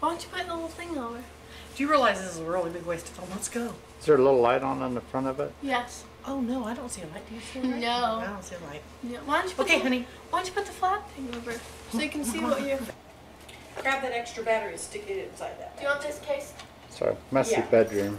Why don't you put the little thing over? Do you realize this is a really big waste of film? Let's go. Is there a little light on in the front of it? Yes. Oh no, I don't see a light. Do you see a light? No. I don't see a light. Yeah. Why don't you put Okay, the, honey. Why don't you put the flat thing over so you can see what you're. Grab that extra battery and stick it inside that. Do you want this case? It's a messy Yeah. bedroom.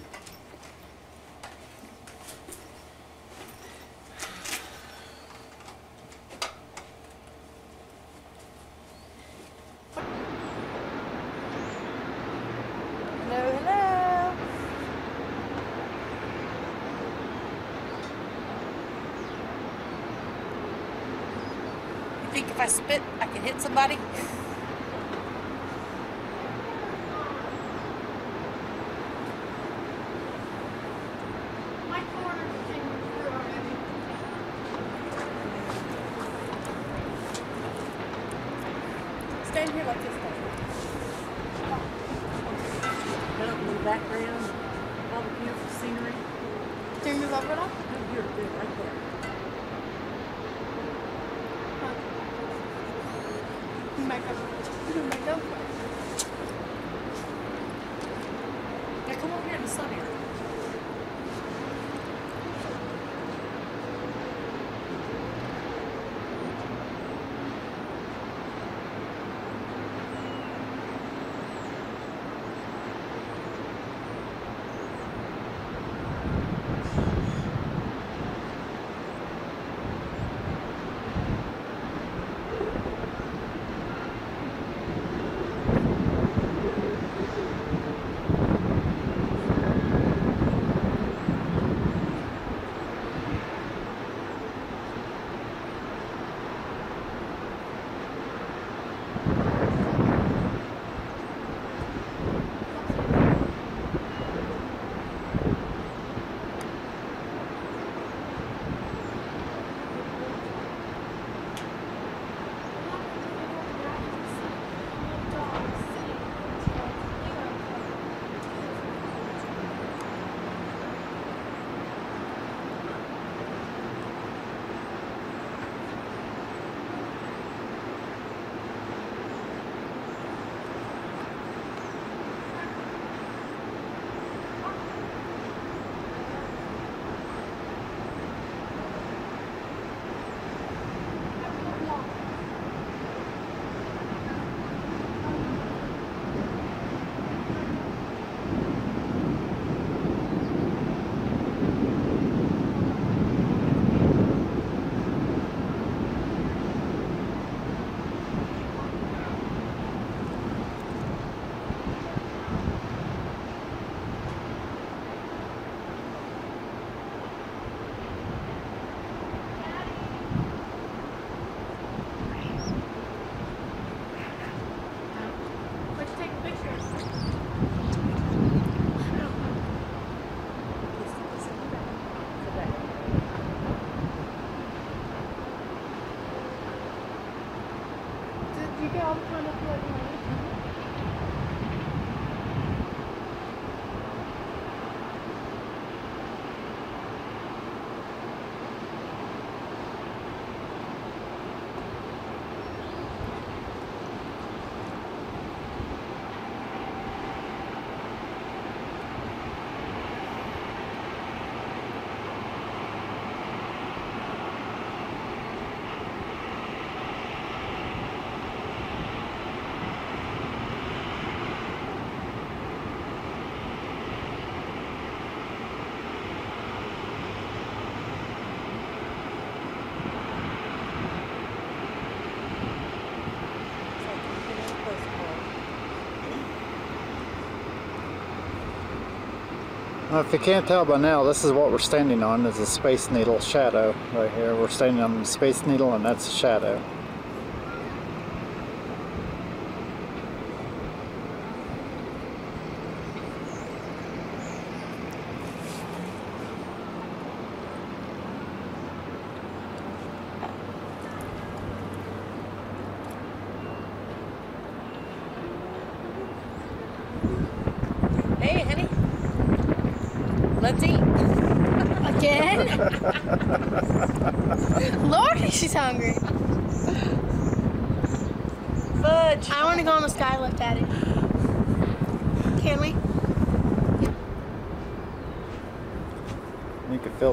If you can't tell by now, this is what we're standing on is a Space Needle shadow right here. We're standing on the Space Needle and that's a shadow.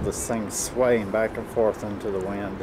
this thing swaying back and forth into the wind.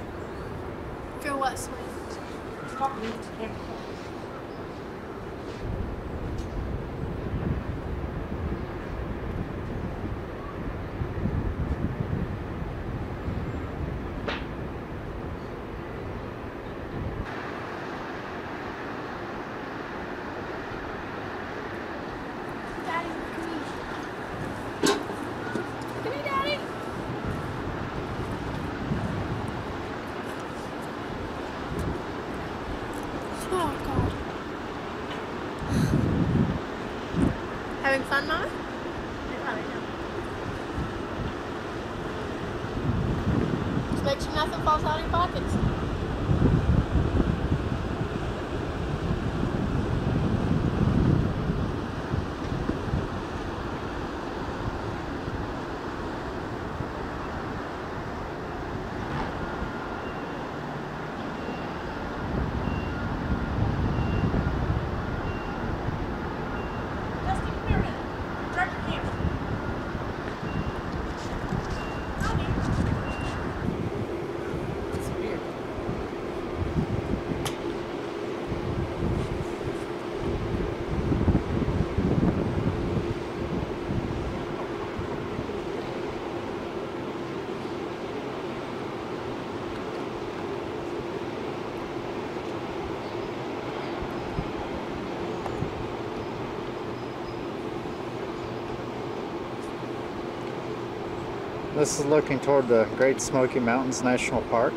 This is looking toward the Great Smoky Mountains National Park.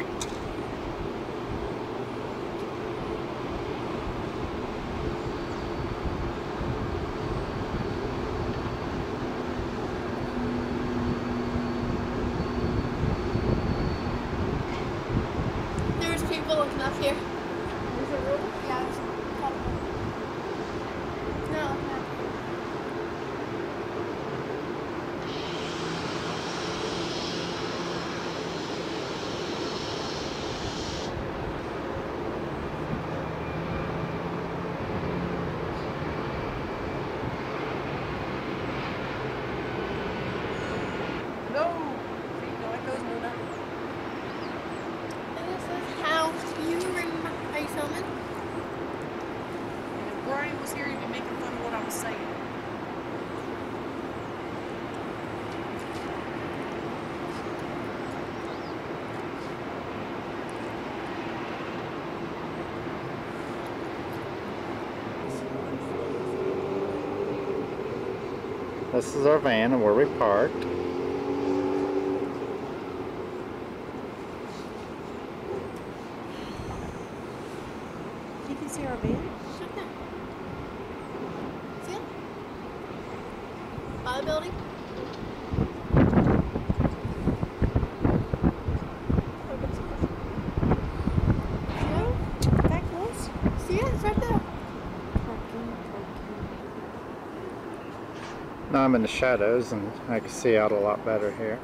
This is our van and where we parked. I'm in the shadows and I can see out a lot better here.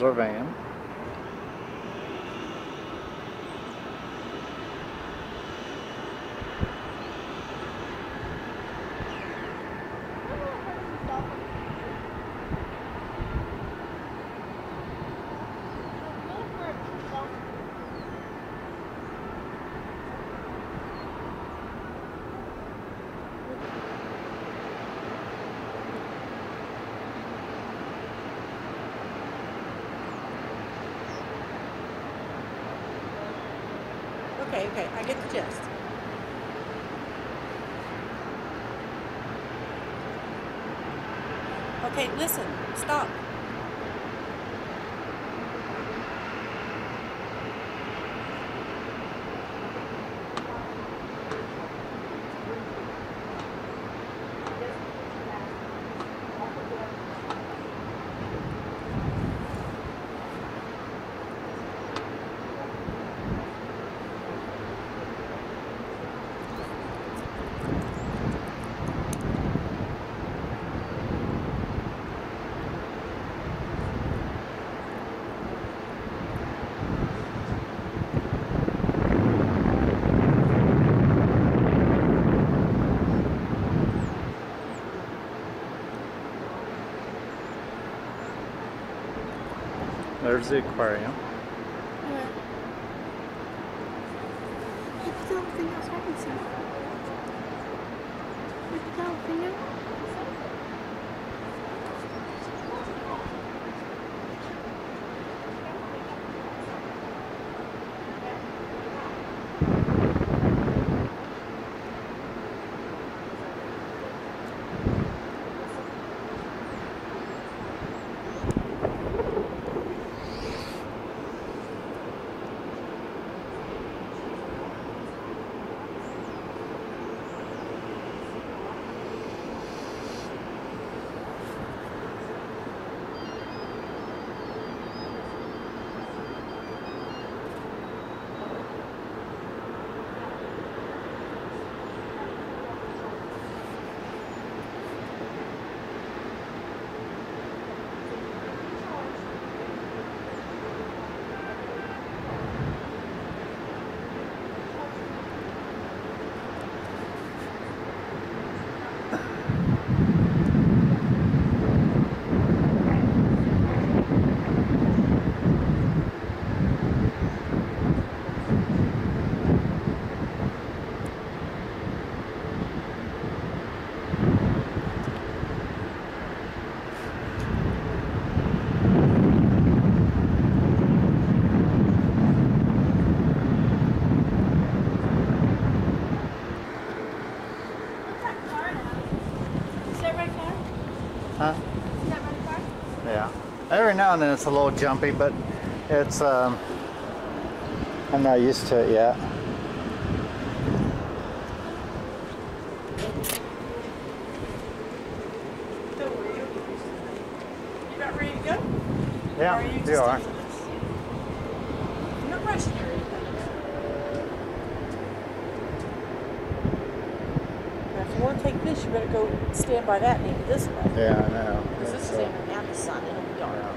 Sylvain. There's the aquarium. Where? Look at the thing else I can see. Thing else. What's that car now? Is that red car? Huh? Is that red car? Yeah. Every now and then it's a little jumpy, but it's um I'm not used to it yet. Don't worry. You'll get used to it. You about ready to go? Or Yeah, are you are. teasing us? Not rushing or if you want to take this, you better go stand by that and aim this way. Yeah, I know. Because this is uh, aiming at the sun and it'll be dark.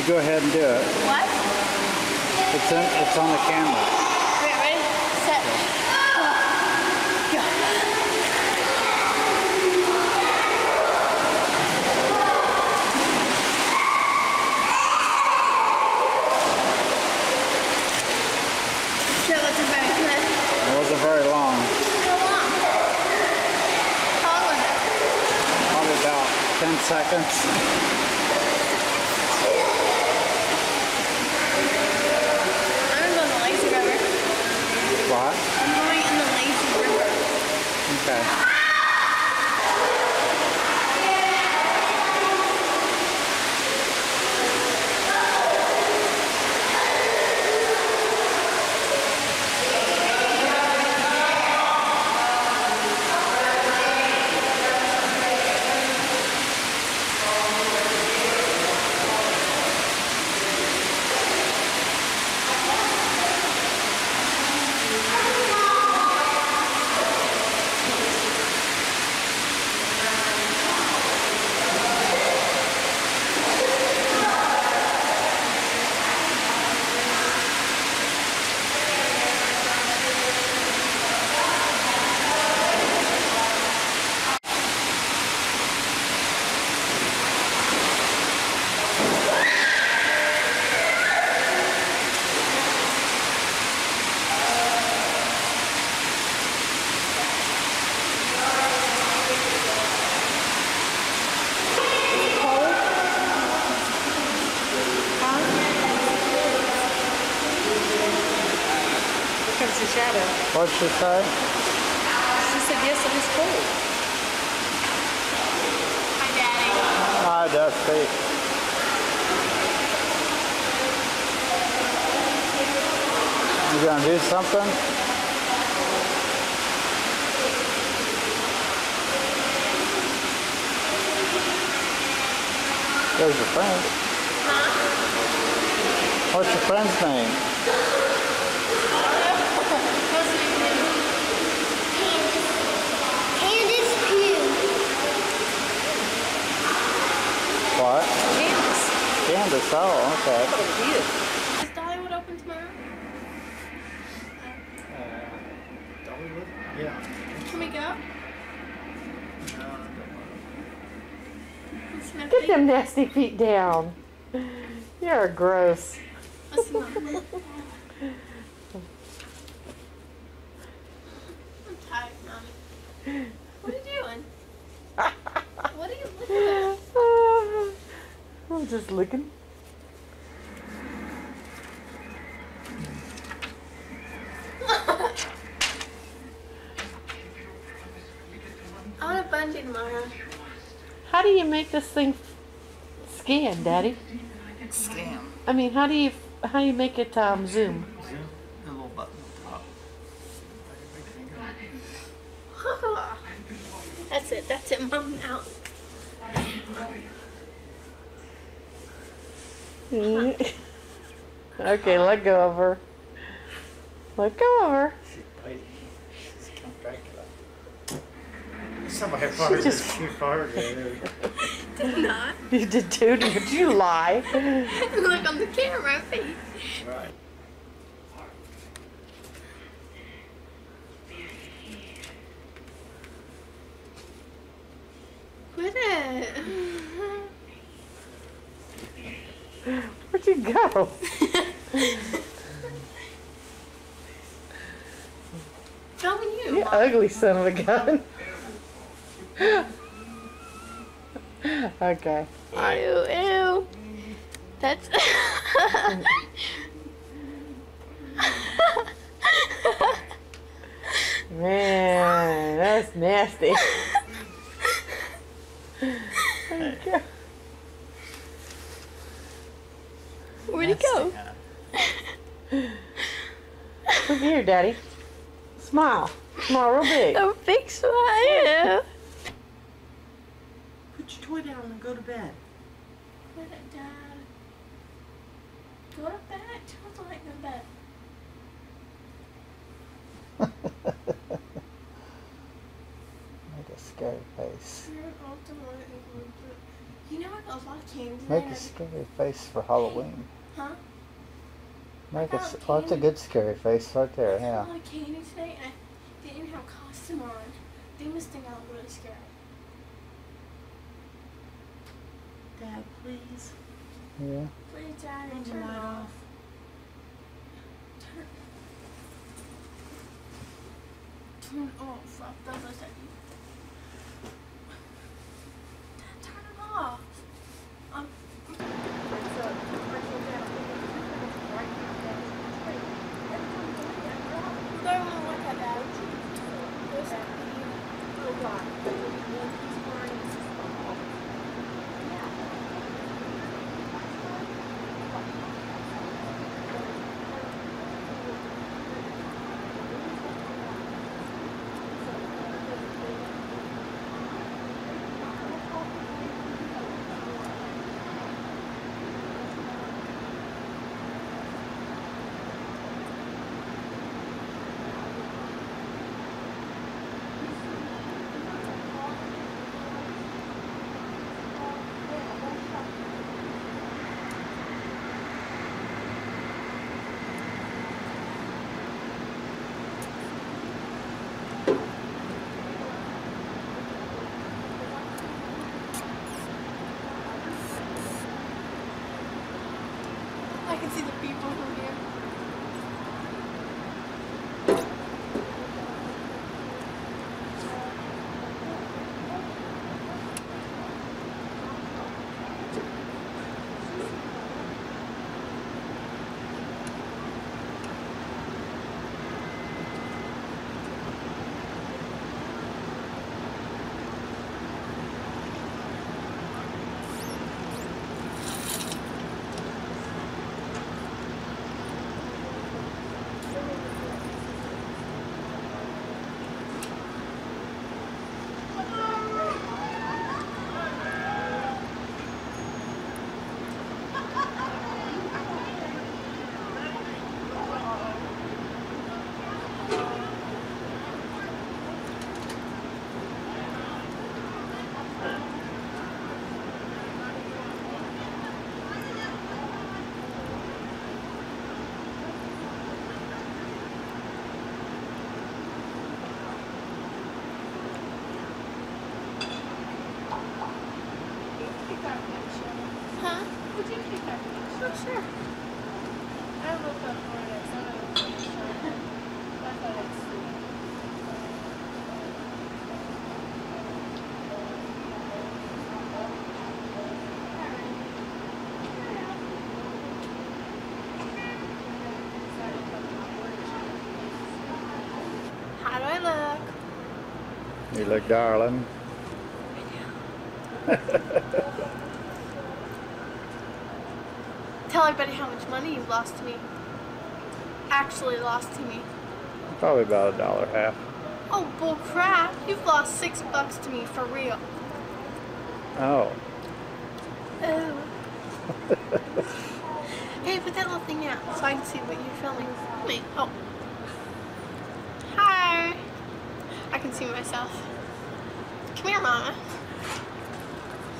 You go ahead and do it. What? It's in, it's on the camera. Wait, ready? Set. Go. That wasn't very good. It wasn't very long, How long? How long was it? probably about 10 seconds. I'm gonna go in the lazy river. What? I'm going in the lazy river. Okay. Here comes your shadow. What'd she 60 feet down. You're gross. I'm tired, Mommy. What are you doing? What are you looking at? I'm just looking. I want a bungee tomorrow. How do you make this thing scan, Daddy? Scam. I mean, how do you how do you make it um, zoom? Zoom. A little button up top. That's it. That's it, Mom. Out. okay, let go of her. Let go of her. Somebody farted. just- She farted. Did not. You did too. Did you lie? Look on the camera, face. Right. Quit it. Where'd you go? Filming you. You ugly son of a gun. Okay. Ew, ew. That's. Man, that's nasty. Okay. Where'd he go? Look here, Daddy. Smile. Smile real big. A big smile. Put your toy down and go to bed. Go to dad. Go to bed. Tell the light go to bed. Make a scary face. You're an ultimate influencer. You know I got a lot of candy Make today. a scary face for Halloween. Huh? Make a, got oh, it's a good scary face right there, yeah. I got a lot of candy today and I didn't even have costume on. They must think I look really scary. Dad, please. Yeah. Please, Dad, Turn turn it off. off. Turn, turn it off. Done this. Dad, turn it off. You look darling. Tell everybody how much money you've lost to me. Actually lost to me. Probably about a dollar half. Oh, bull crap. You've lost six bucks to me for real. Oh. Oh. hey, put that little thing out so I can see what you're filming. Wait, oh. Hi. I can see myself. Come here, Mama.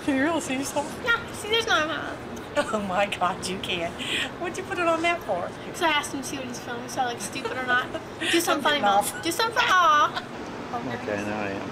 Can you really see yourself? Yeah, see, there's no Mama. Oh my God, you can. What'd you put it on that for? So I asked him to see what he's filming, so I look stupid or not. Do something funny, getting Mom. Do something funny. Aw. Okay, now I am.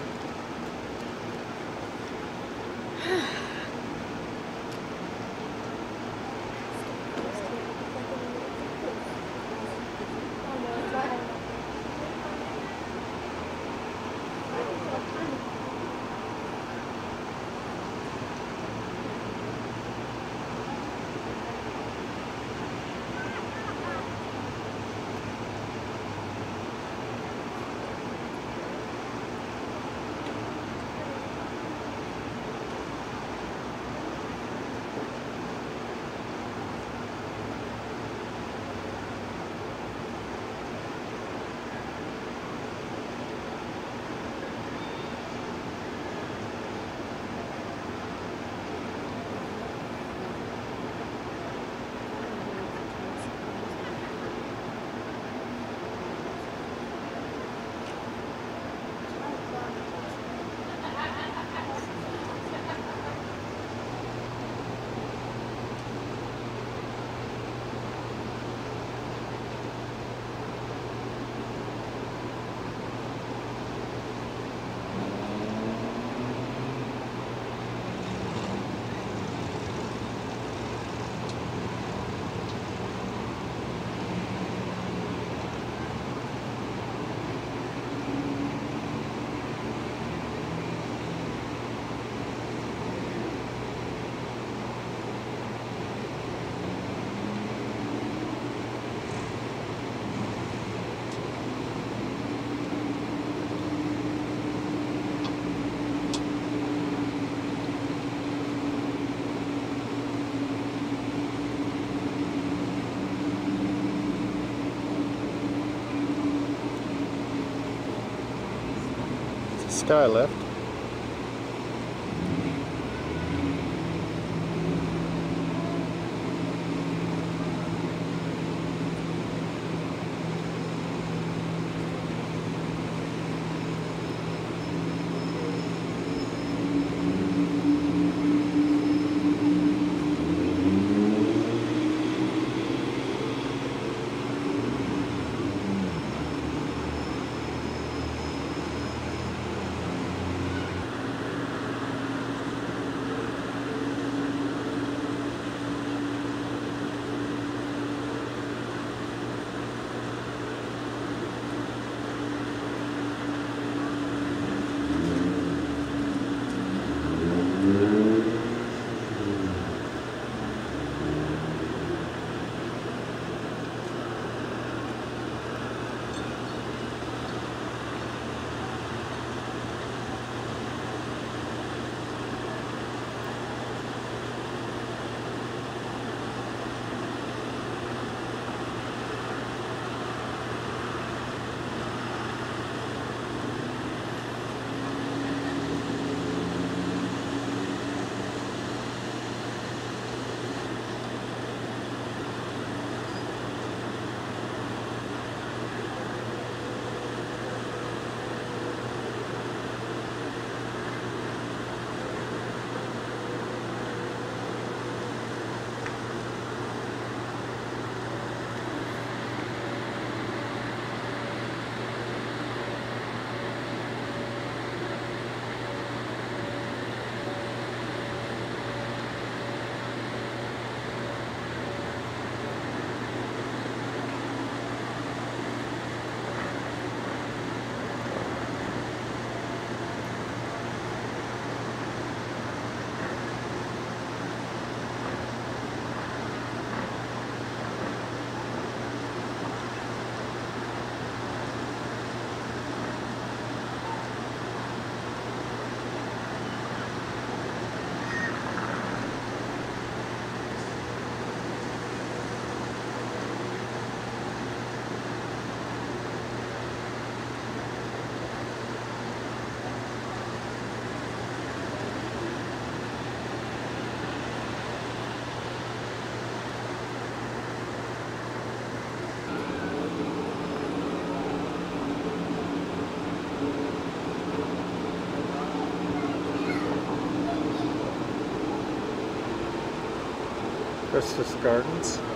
Sky lift. Christus Gardens.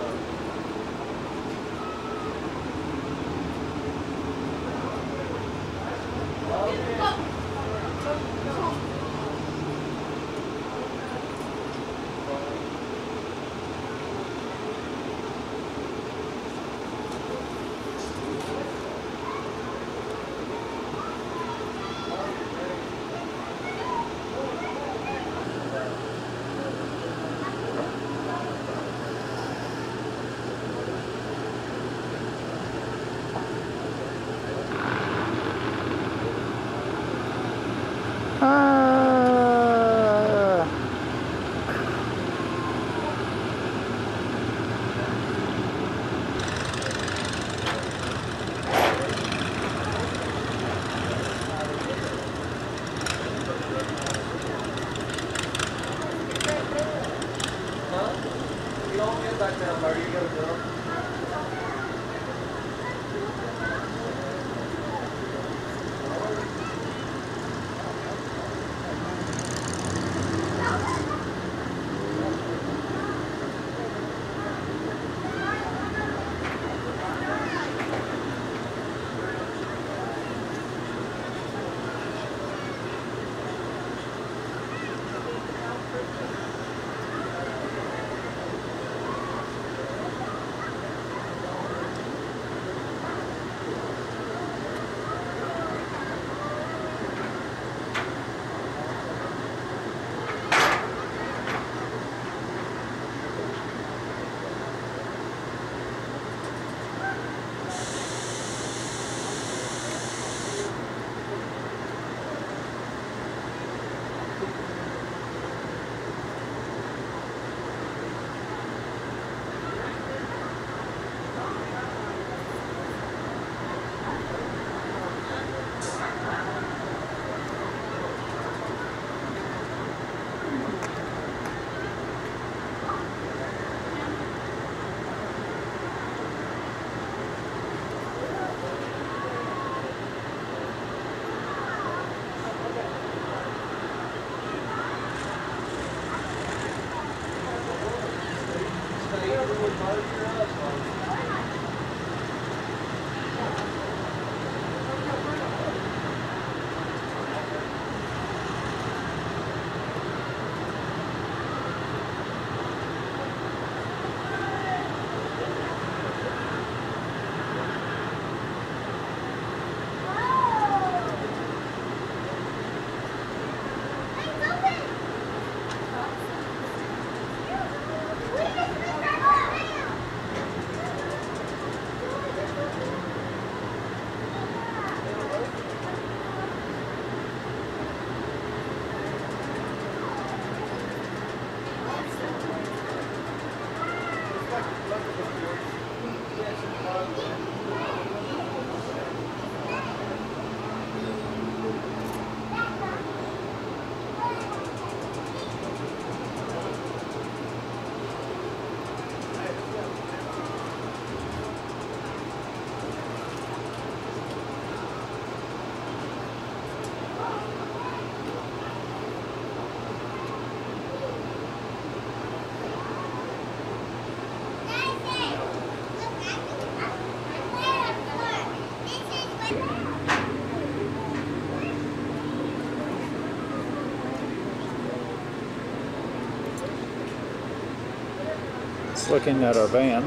Looking at our van.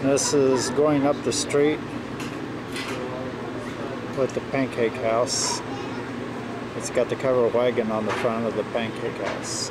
This is going up the street with the pancake house. It's got the covered wagon on the front of the pancake house.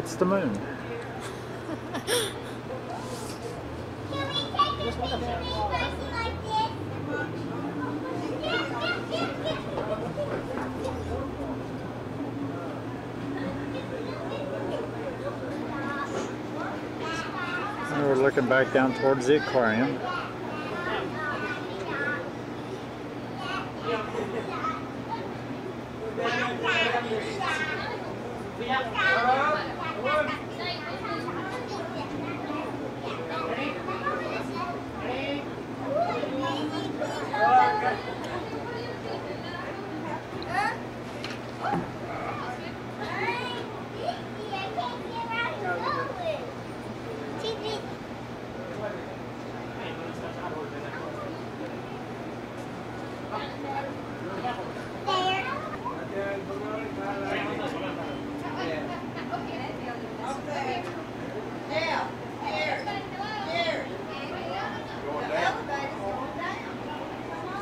That's the moon. We're looking back down towards the aquarium.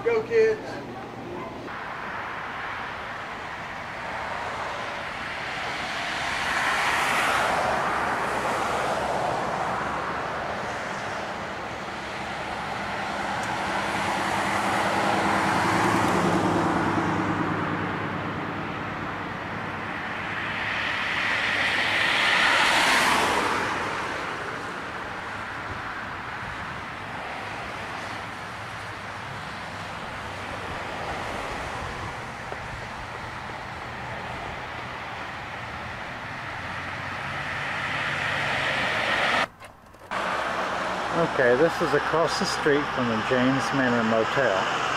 Go kids. Okay, this is across the street from the James Manor Motel.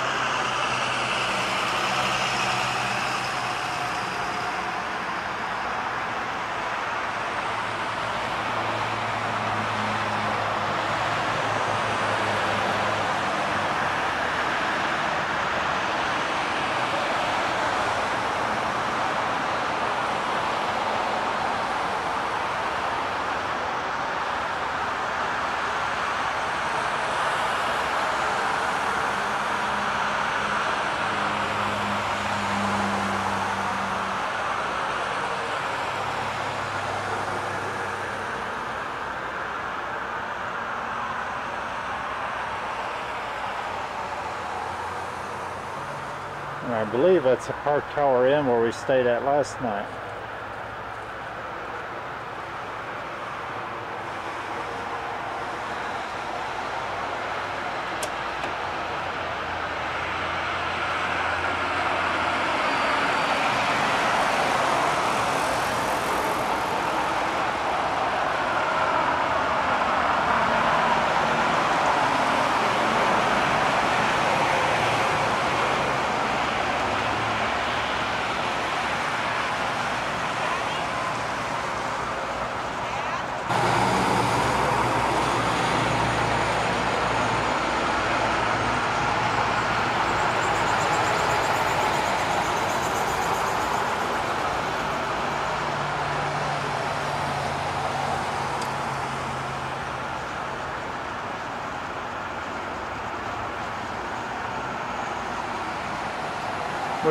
Believe that's the Park Tower Inn where we stayed at last night.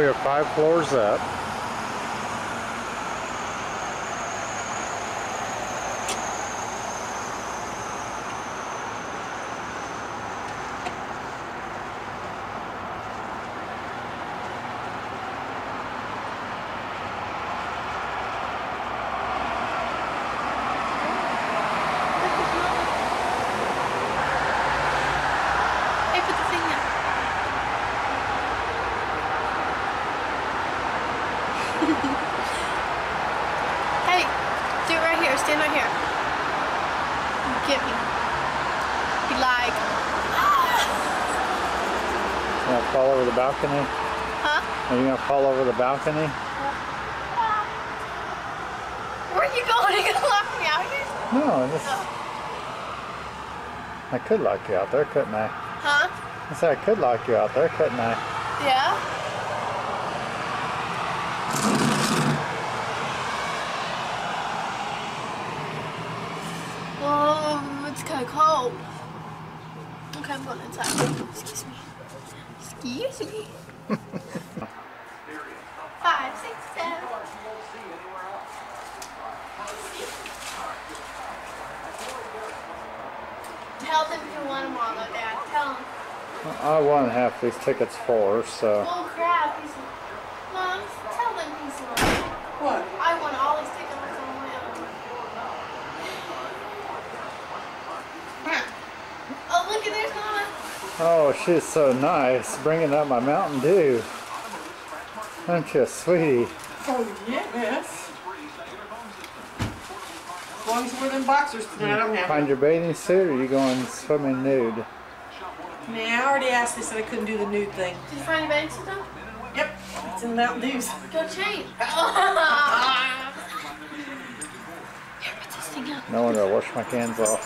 We are five floors up. Hey, put the thing down. hey, do it right here. Stand right here. Get me. Be like, You gonna fall over the balcony? huh? Are you gonna fall over the balcony? Where are you going? Are you gonna lock me out here? No, this. I could lock you out there, couldn't I? Huh? I said I could lock you out there, couldn't I? Yeah? Oh, it's kind of cold. Okay, I'm going inside. Excuse me. Excuse me. Five, six, seven. Tell them you want them all, though, Dad. Tell them. I won half these tickets for, so. Oh crap, he's Mom, tell them he's lying. What? I won all these tickets on my own. Oh, look at there's Mama. Oh, she's so nice, bringing up my Mountain Dew. Aren't you a sweetie? Oh, yes. As long as you wear them boxers tonight, I'm happy. Find your bathing suit or you going swimming nude? Nah, I already asked. They said I couldn't do the nude thing. Did you find your bathing suit though? Yep, it's in the Mountain Dews. Go change. Here, this thing up. No wonder I wash my hands off.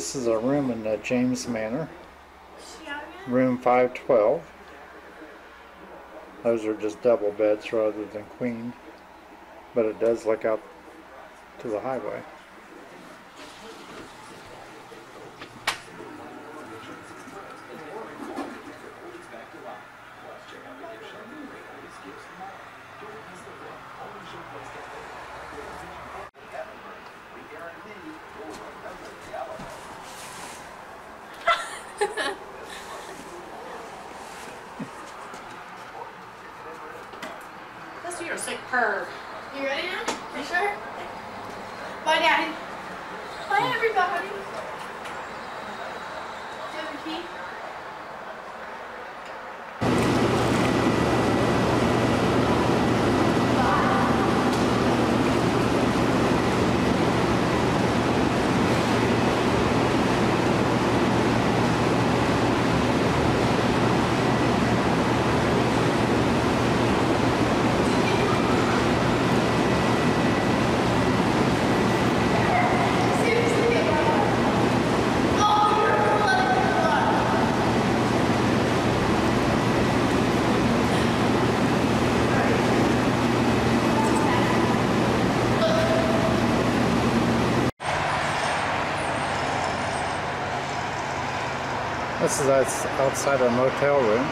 This is a room in the James Manor, She out yet? room 512. Those are just double beds rather than queen, but it does look out to the highway. Is outside our motel room.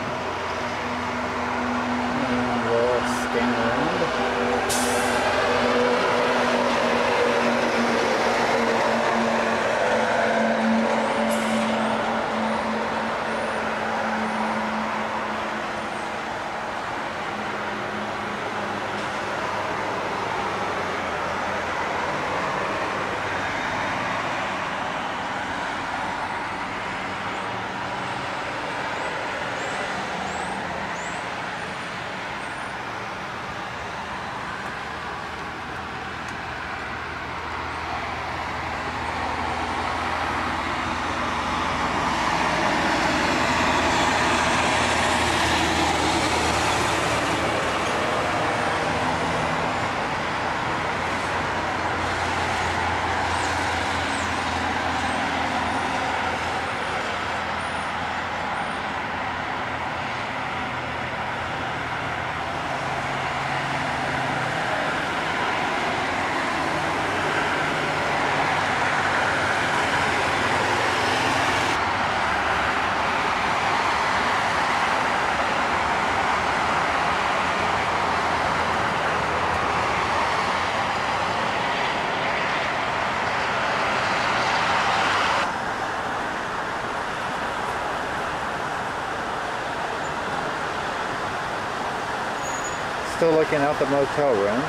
Still looking out the motel room,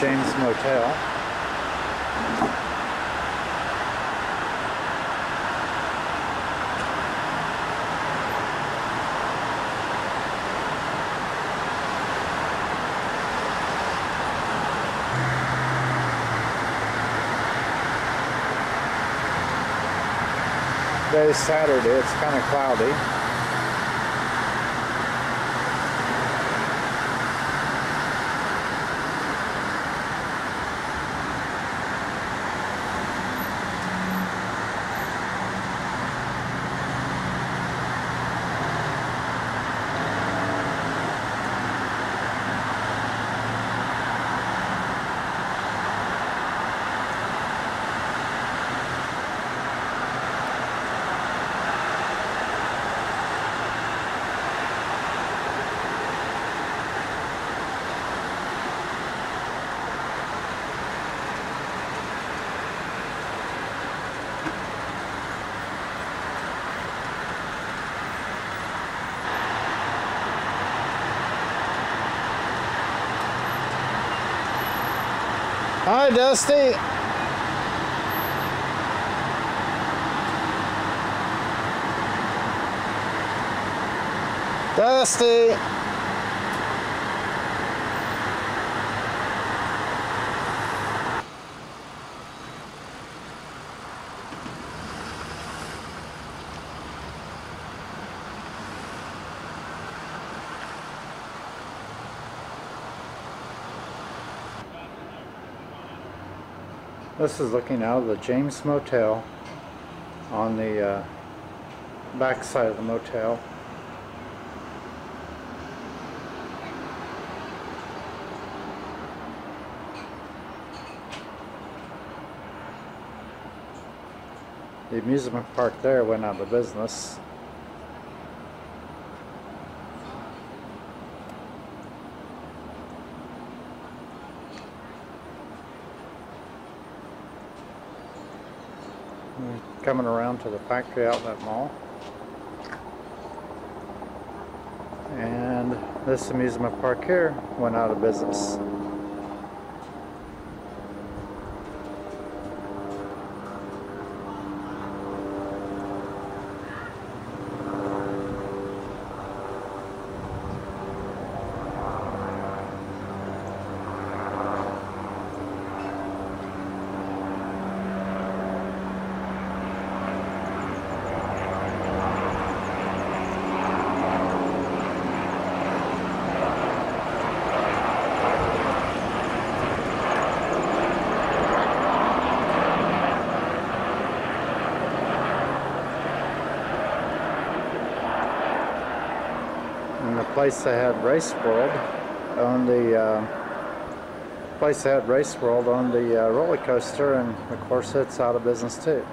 James Motel. Today's Saturday, it's kind of cloudy. Hi, Dustee. Dustee. This is looking out of the James Motel on the uh, back side of the motel. The amusement park there went out of business. Coming around to the factory outlet mall. And this amusement park here went out of business. And the place had Race World on the uh, place that had Race World on the uh, roller coaster, and of course it's out of business too.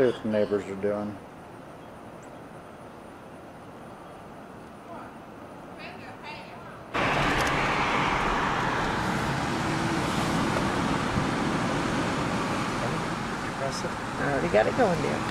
See what the neighbors are doing. I already got it going there.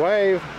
Wave.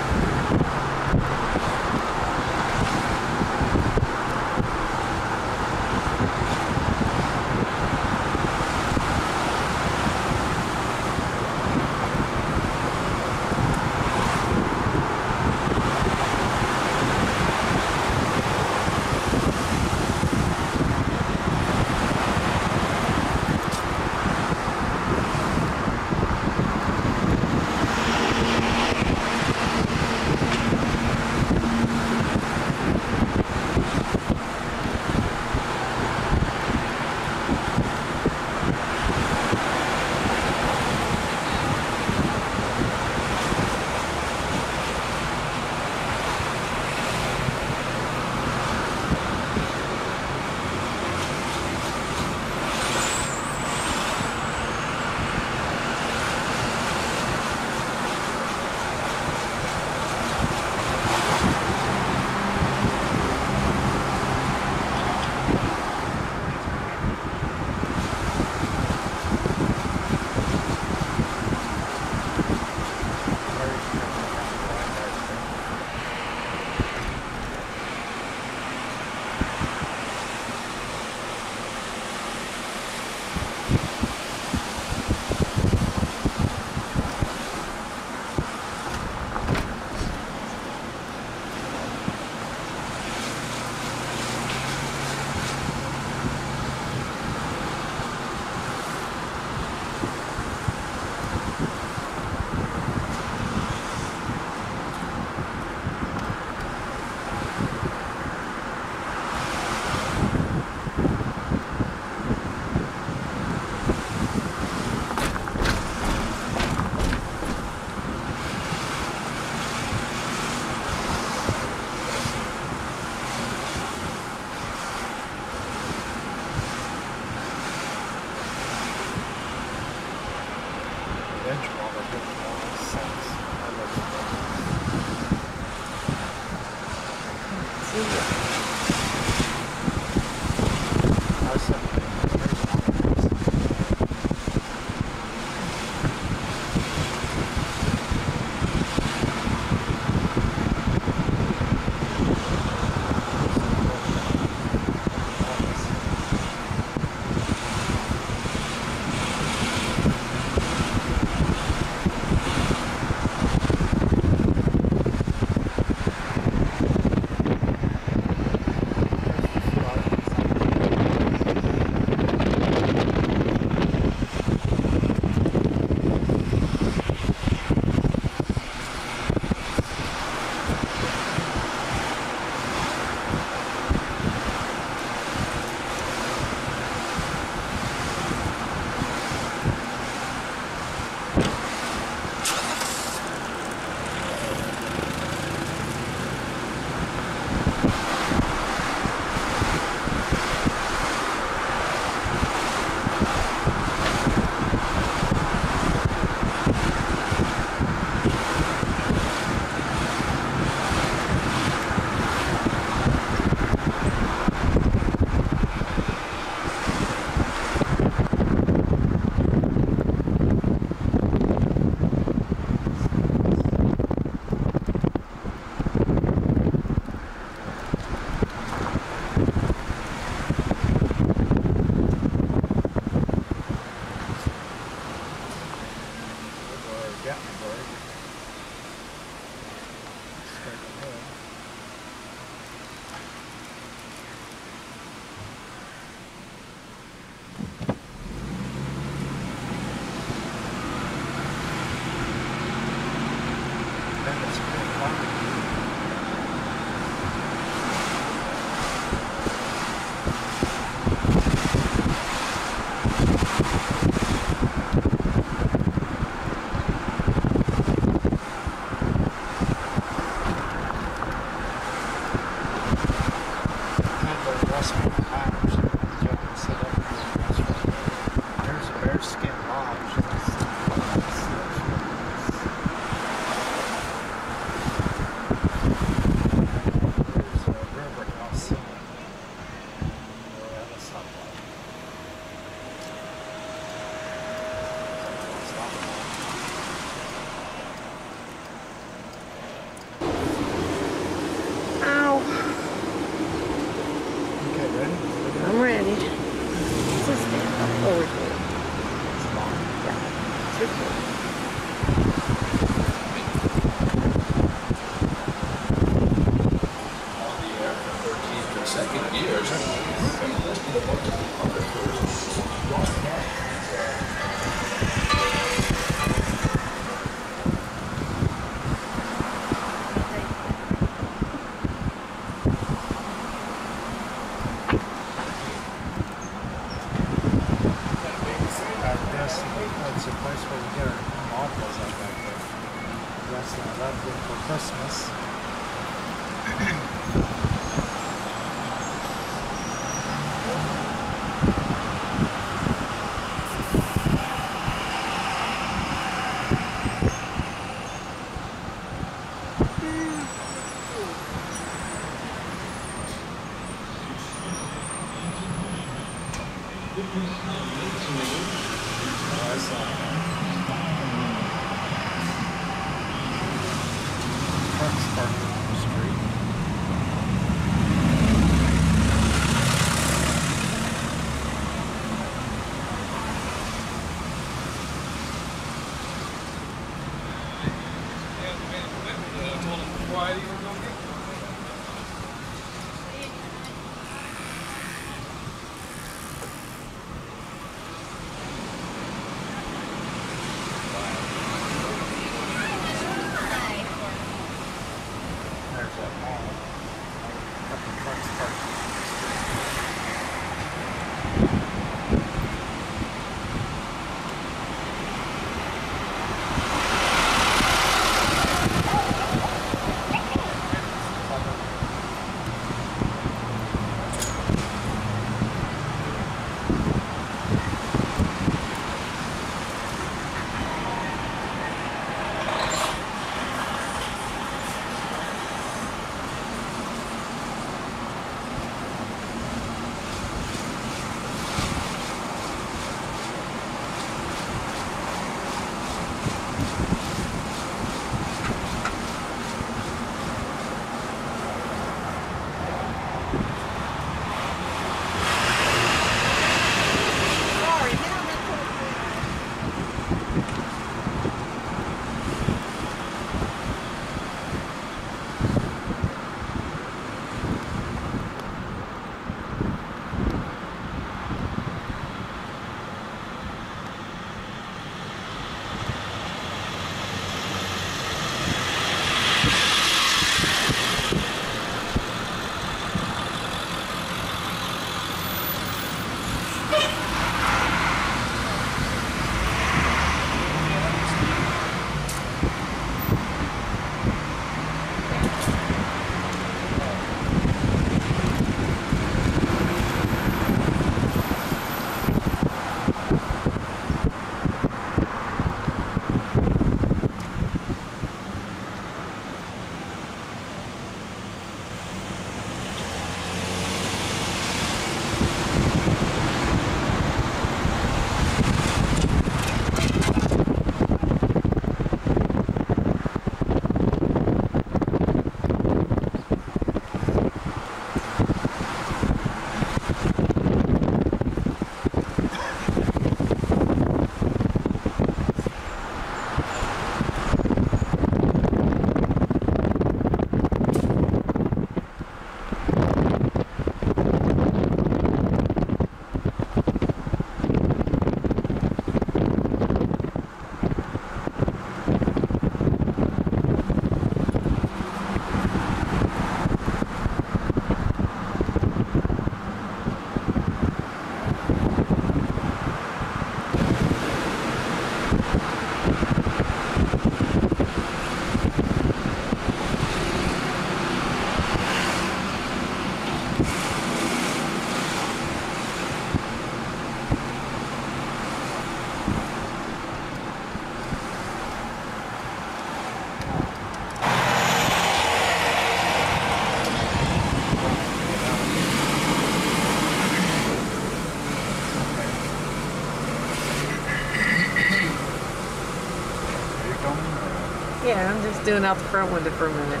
doing out the front window for a minute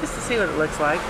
just to see what it looks like.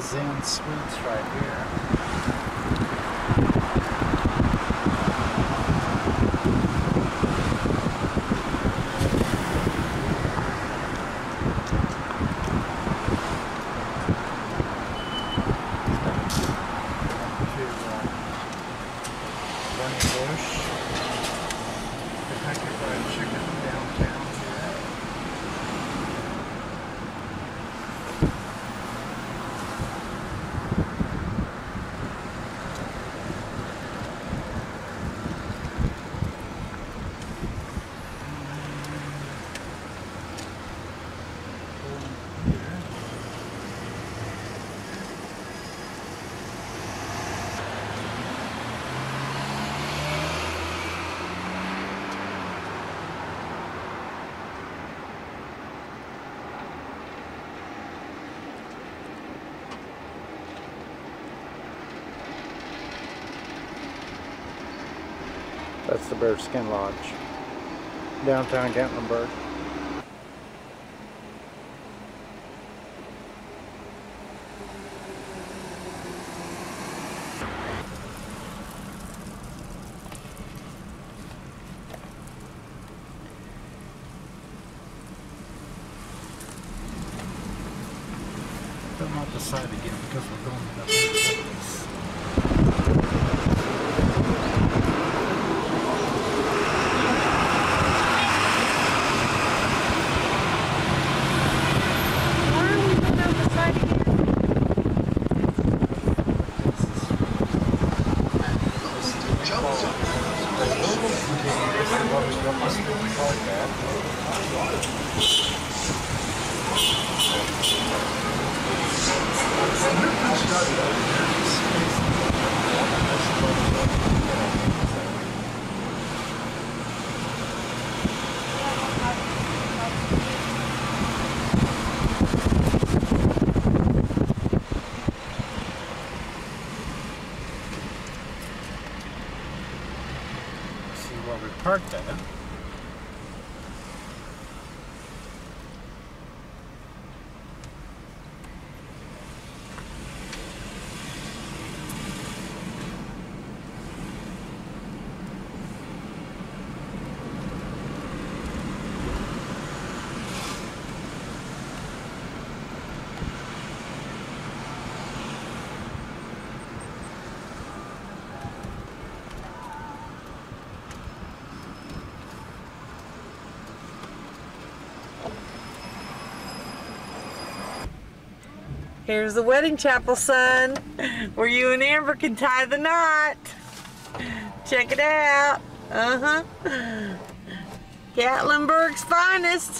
Zan Sweets right here. the Bearskin Lodge, downtown Gatlinburg. Here's the wedding chapel, son, where you and Amber can tie the knot. Check it out. Uh-huh. Gatlinburg's finest.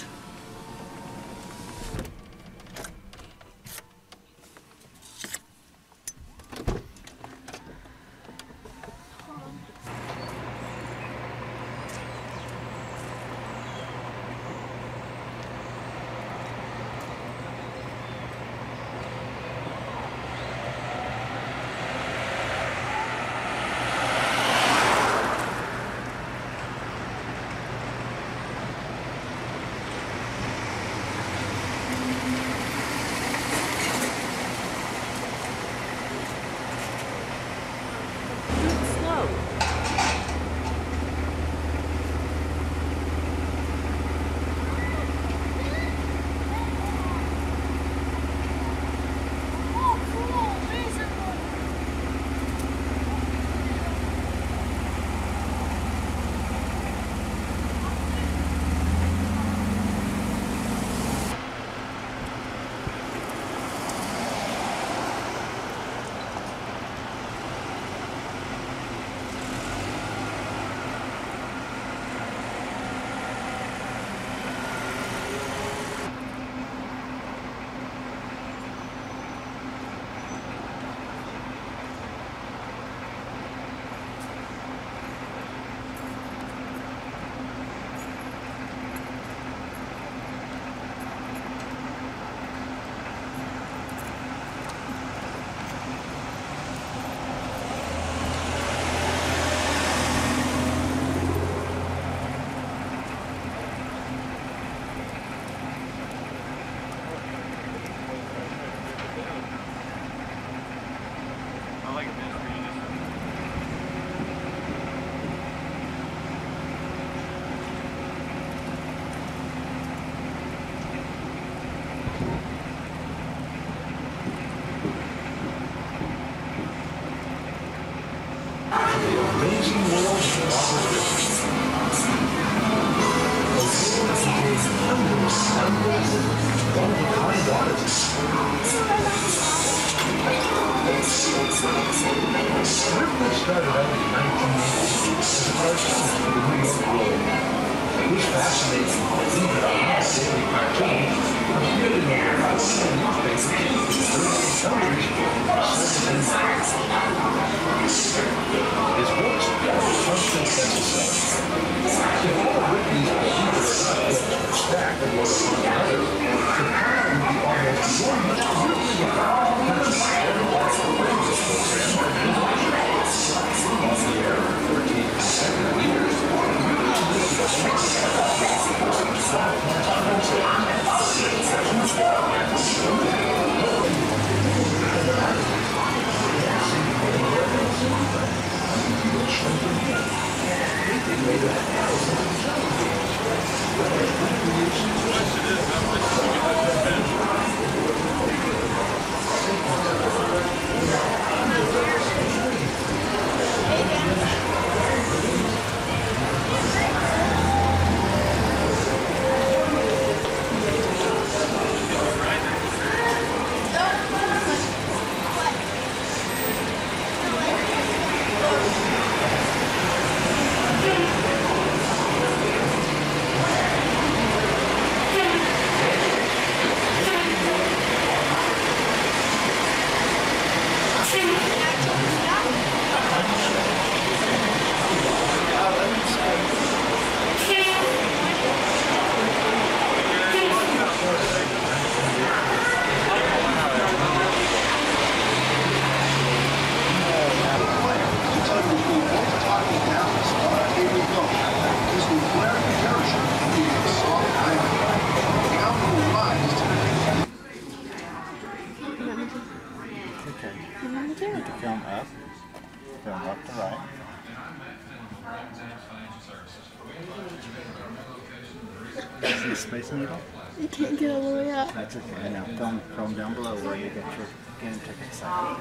Way up. That's okay. Now film, film down below where you get your game tickets out.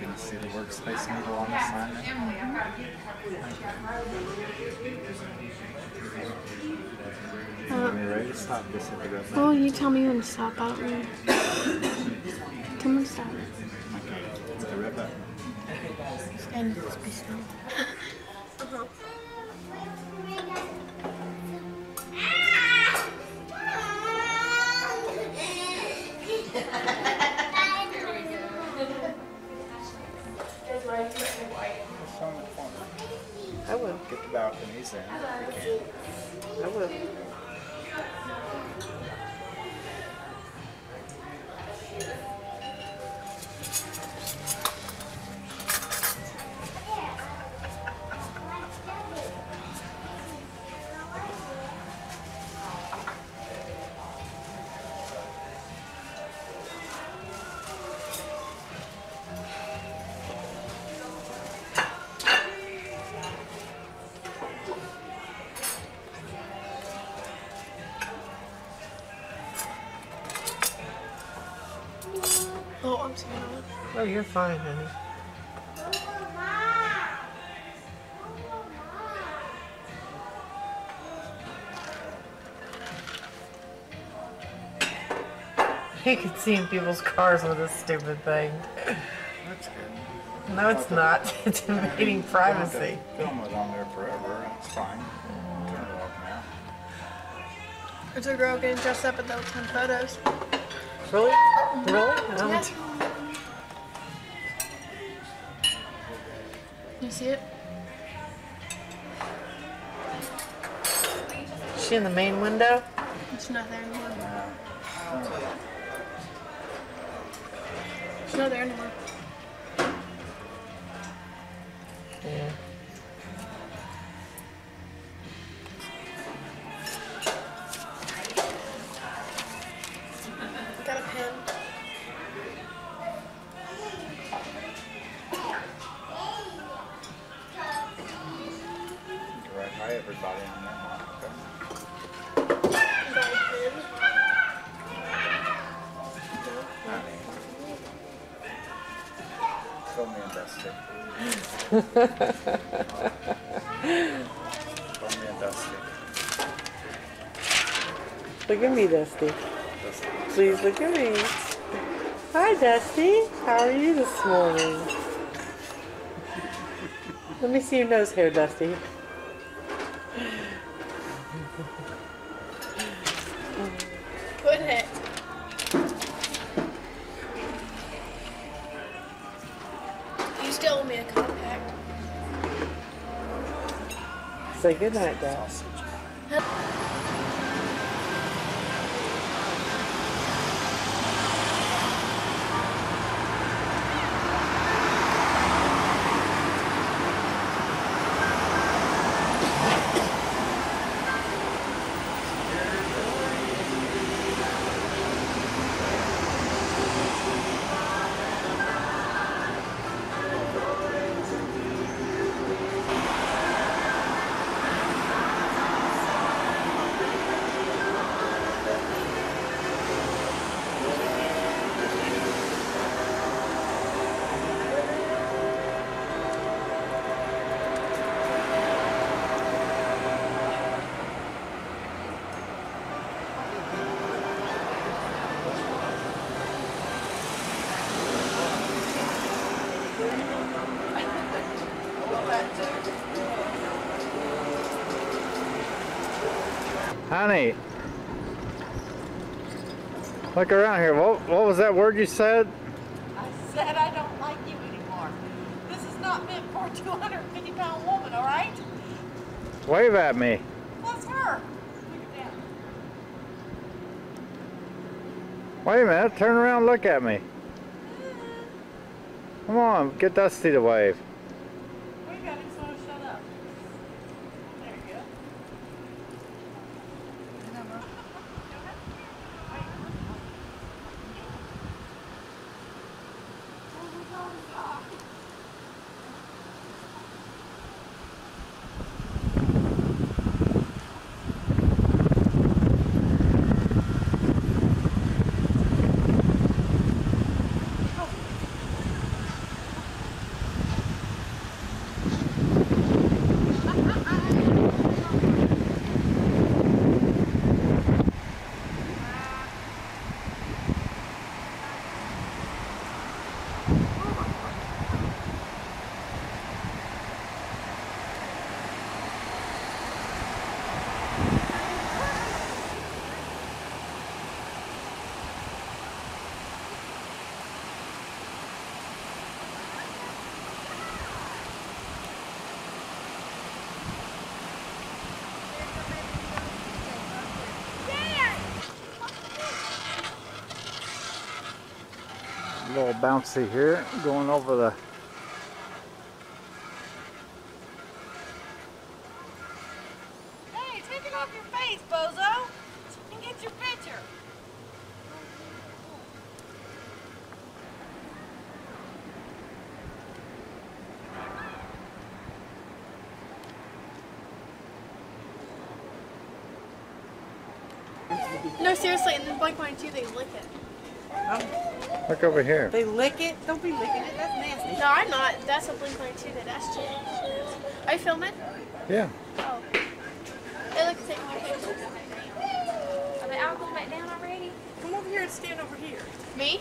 Can see the workspace needle on the sign? Uh, you ready to stop this if you go oh, you tell me when to stop. Know. Tell me to stop. Okay. The red button. And. It's balconies in. I will. Oh, you're fine, honey. You can see in people's cars with this stupid thing. That's good. No, it's not. It's invading privacy. Film it on there forever. It's fine. Turn it off now. There's a girl getting dressed up in those 10 photos. Really? Really? See it? Is she in the main window? It's not there anymore. It's not there anymore. Please look at me. Hi, Dustee. How are you this morning? Let me see your nose hair, Dustee. Put it. You still owe me a compact. Say goodnight, Dad. Look around here. What, what was that word you said? I said I don't like you anymore. This is not meant for a 250 pound woman, all right? Wave at me. That's her. Look at that. Wait a minute. Turn around and look at me. Eh. Come on. Get Dustee to wave. Bouncy here. Going over the Hey, take it off your face, bozo, and get your picture. No, seriously, and then Blink 182, they lick it. Look over here. They lick it? Don't be licking it. That's nasty. No, I'm not. That's a Blink 182 that that's changed. Are you filming? Yeah. Oh. They look the my way. Are they all going back down already? Come over here and stand over here. Me?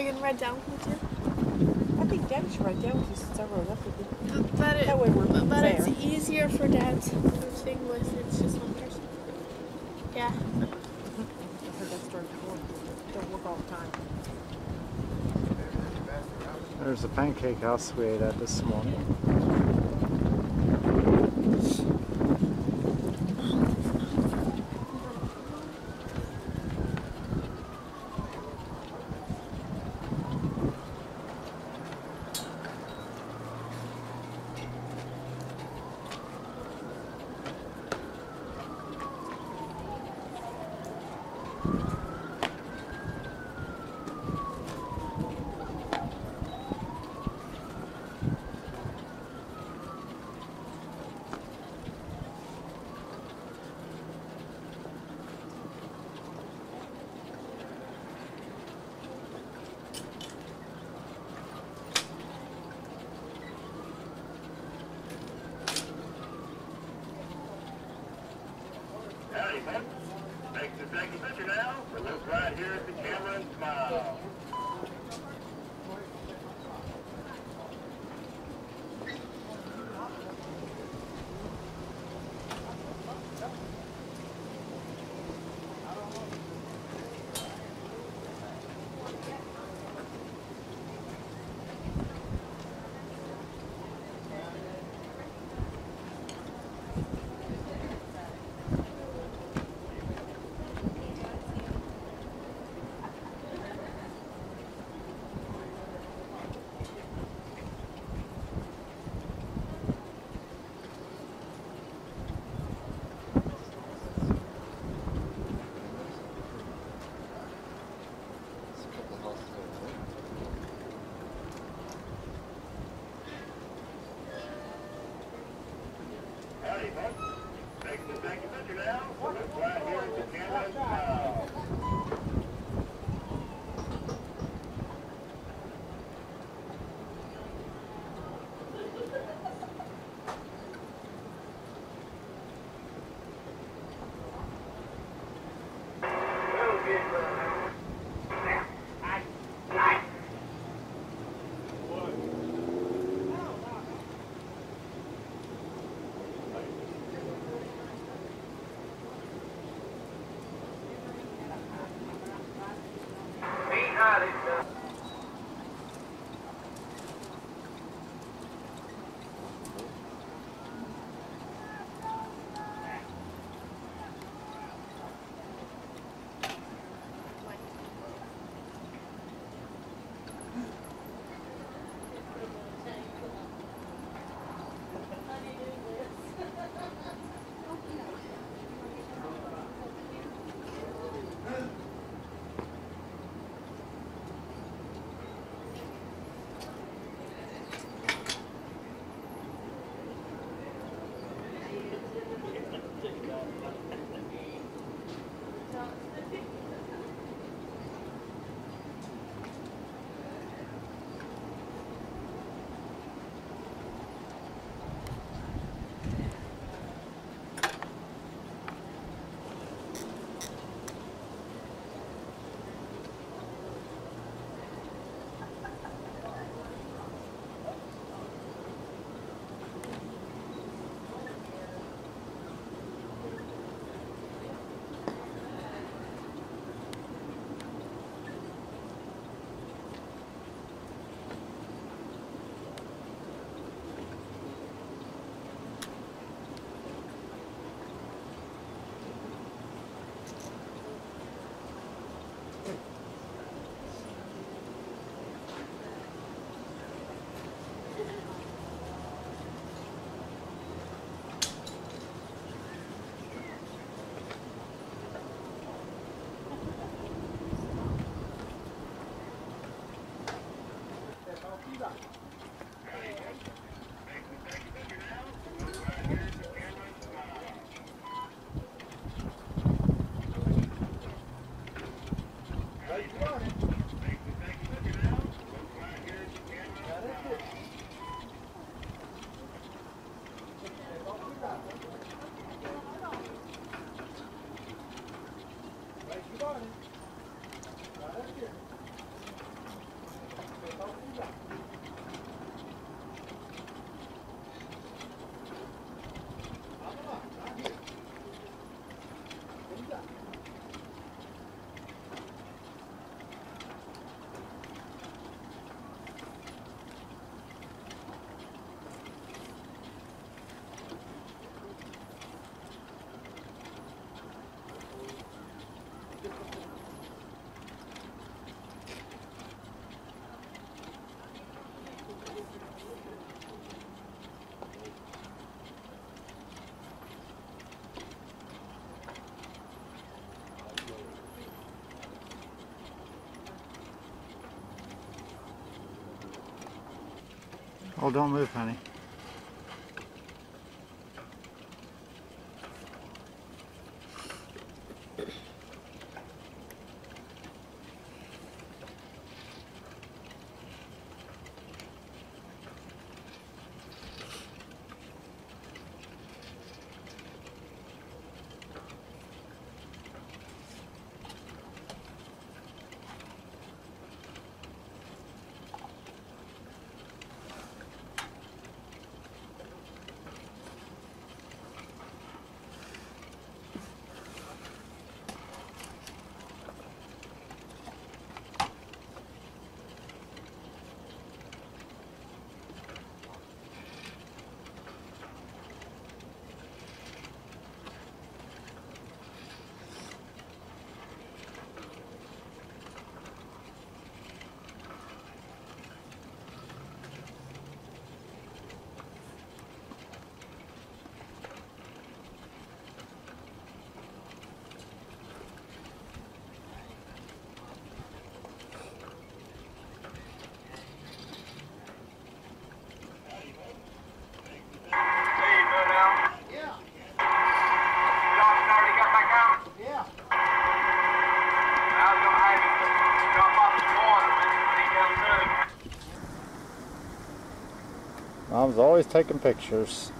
Are you gonna write down with me too? I think Dad should write down with you since I wrote up with you. too? But it, That way we're but fair. it's easier for Dad to sing with. It's just one person. Yeah. I've heard that story before. Don't work all the time. There's the pancake house we ate at this morning. Oh, don't move, honey. Mom's always taking pictures.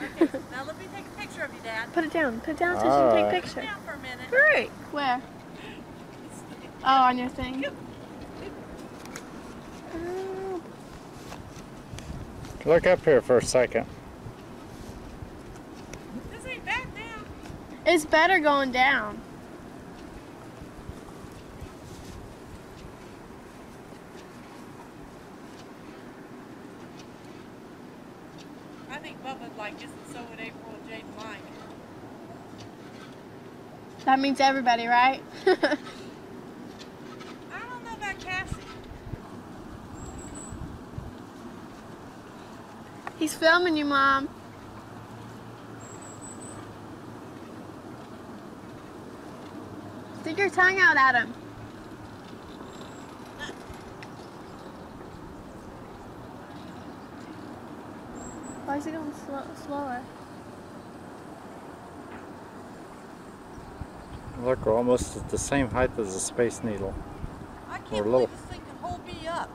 Okay, now let me take a picture of you, Dad. Put it down. Put it down so All she can right. take a picture. Down for a minute. Great. Where? Oh, on your thing. Oh, Look up here for a second. This ain't bad now. It's better going down. I think Bubba would like this and so would April and Jade and Mike. That means everybody, right? I don't know about Cassie. He's filming you, Mom. Stick your tongue out at him. Why is it going slow, slower? Look, we're almost at the same height as the Space Needle. I Or can't low. believe this thing can hold me up.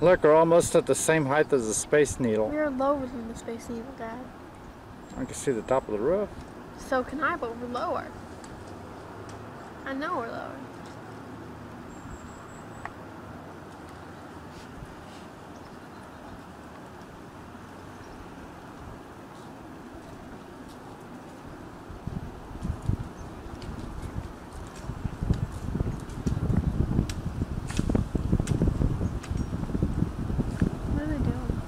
Look, we're almost at the same height as the Space Needle. We're lower than the Space Needle, Dad. I can see the top of the roof. So can I, but we're lower. I know we're lower. What are they doing?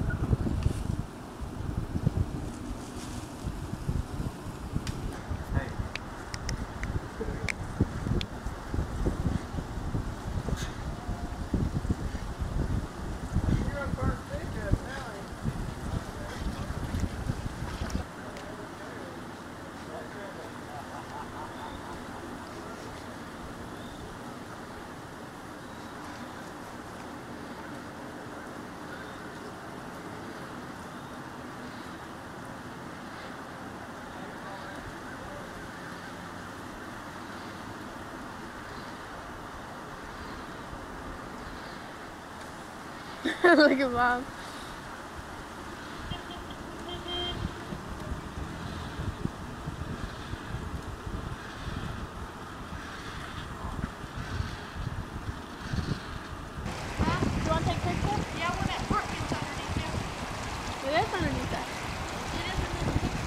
Look at Mom. Mom, do you want to take a picture? Yeah, when that part gets underneath you. It is underneath that. It is underneath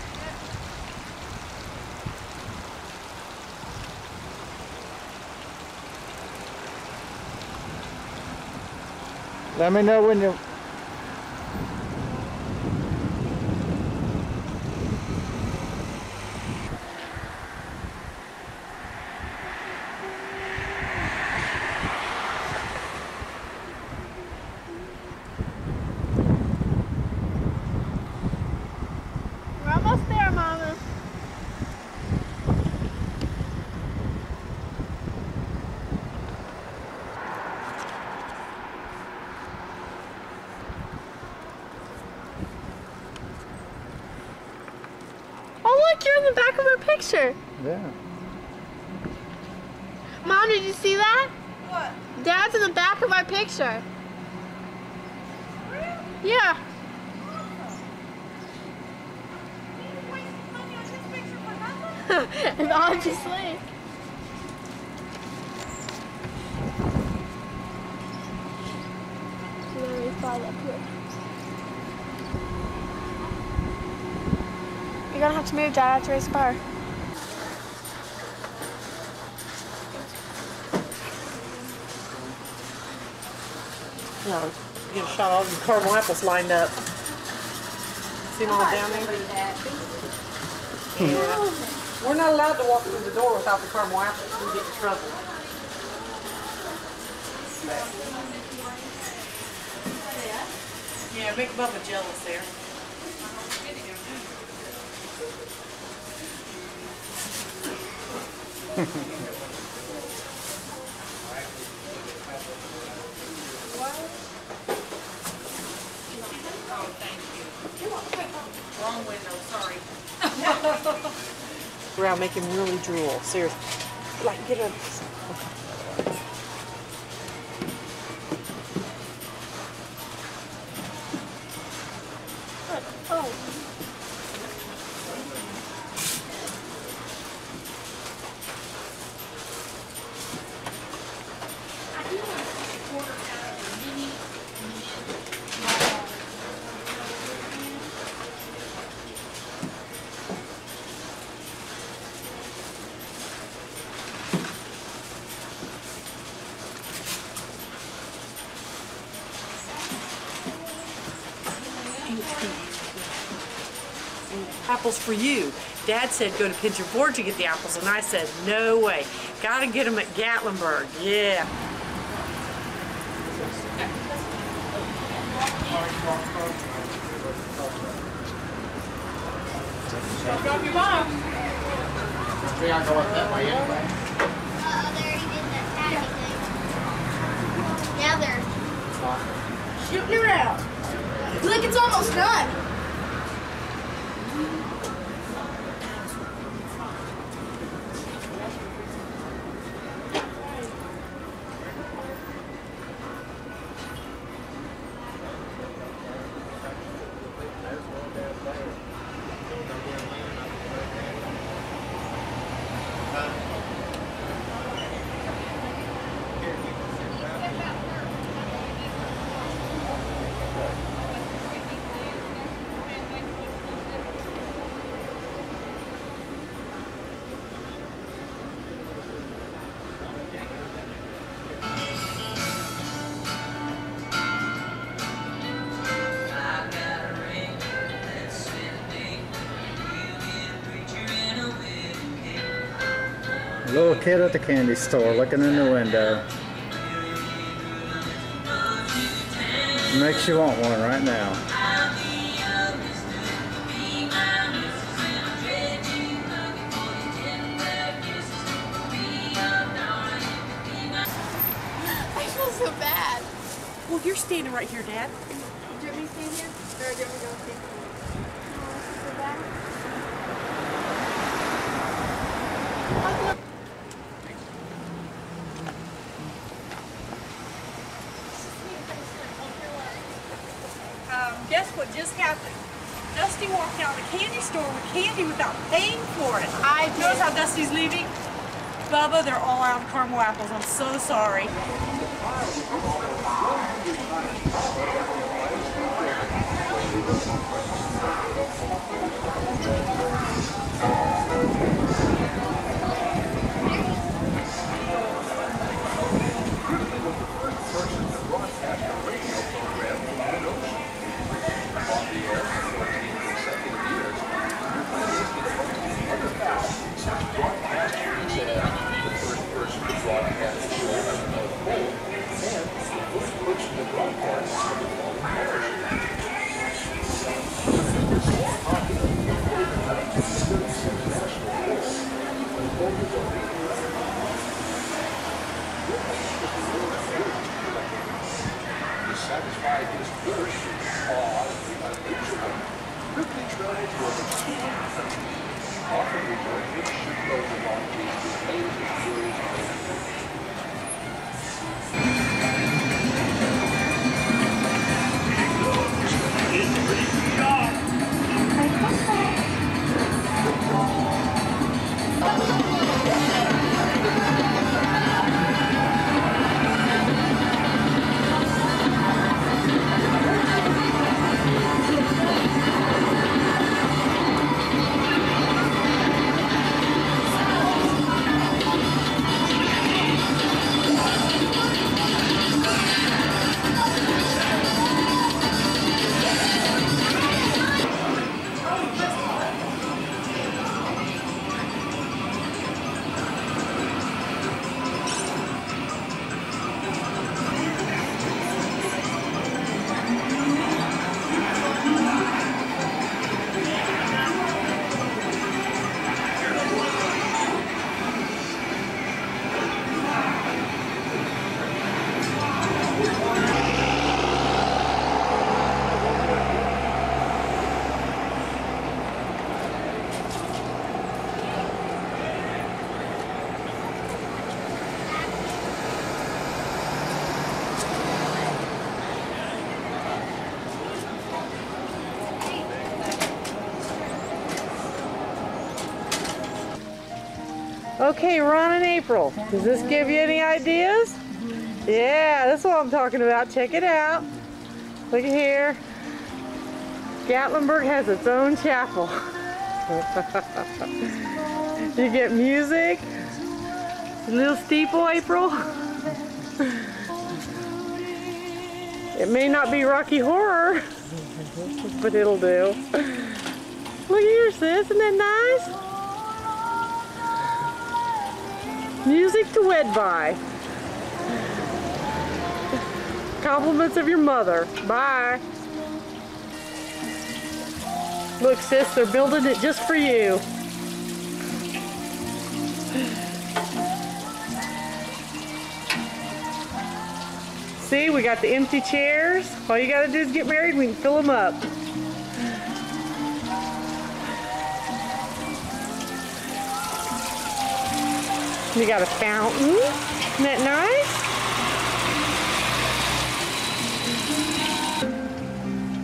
Let me know when you. We're almost there, Mama. Look, you're in the back of our picture. Yeah. Mom, did you see that? What? Dad's in the back of our picture. Yeah. and obviously. Let me fall up here. You're gonna have to move, Dad. I have to raise the bar. No, get a shot of all the caramel apples lined up. See them all down there? Yeah. We're not allowed to walk through the door without the caramel apples. We get in trouble. Yeah, make Bubba jealous there. window, sorry. Around, make him really drool. Seriously. Like, get a. Apples for you. Dad said go to Pigeon Forge to get the apples, and I said, no way. Gotta get them at Gatlinburg. Yeah. Your mom. We that way anyway. They're shooting around. Look, it's almost done. Little kid at the candy store looking in the window. Makes you want one right now. I feel so bad. Well, you're standing right here, Dad. Do you want me to stand here? Or do you want me to go stand here? Oh, I feel so bad. Um, guess what just happened? Dustee walked out of the candy store with candy without paying for it. I Notice did. how Dustee's leaving? Bubba, they're all out of caramel apples. I'm so sorry. Okay, Ron and April, does this give you any ideas? Yeah, that's what I'm talking about. Check it out. Look here. Gatlinburg has its own chapel. you get music. A little steeple, April. It may not be Rocky Horror, but it'll do. Look here, sis. Isn't that nice? Music to wed by. Compliments of your mother. Bye. Look, sis, they're building it just for you. See, we got the empty chairs. All you gotta do is get married, we can fill them up. You got a fountain. Isn't that nice?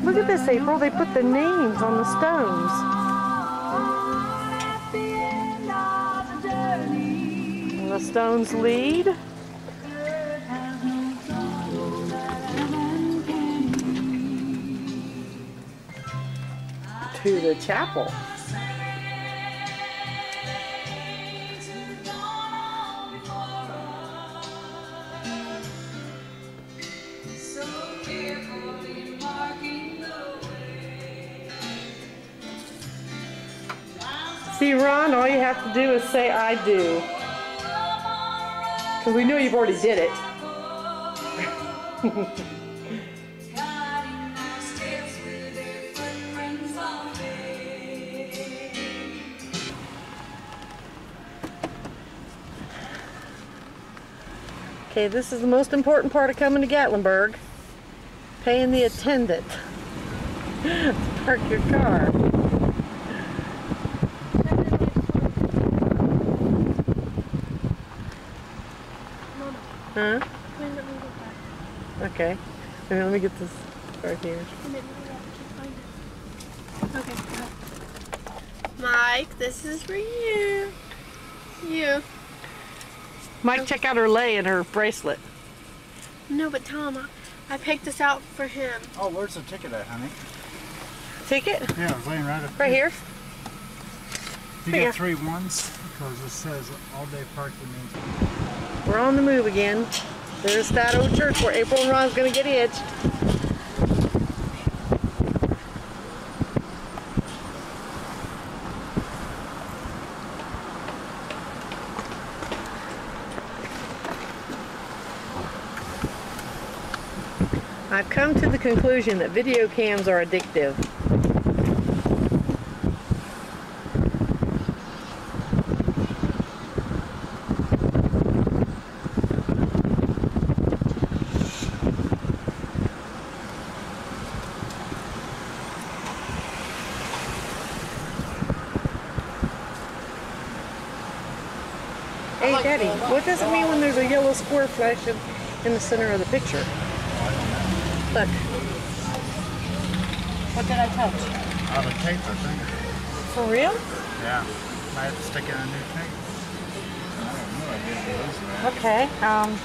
Look at this, April. They put the names on the stones. And the stones lead. To the chapel. Have to do is say, I do. Because we know you've already did it. Okay, this is the most important part of coming to Gatlinburg. Paying the attendant park your car. Huh? Wait, let me go back. Okay. Here, let me get this right here. And then maybe I can find it. Okay. Mike, this is for you. You. Mike, check out her lei and her bracelet. No, but Tom, I, I picked this out for him. Oh, where's the ticket at, honey? Ticket? Yeah, it's laying right up Right here. You Here. get three ones because it says all day parking means. We're on the move again. There's that old church where April and Ron's gonna get hitched. I've come to the conclusion that video cams are addictive. Square flashing in the center of the picture? Look. What did I touch? Out of tape, I think. For real? Yeah. I have to stick in a new tape. Okay. Um,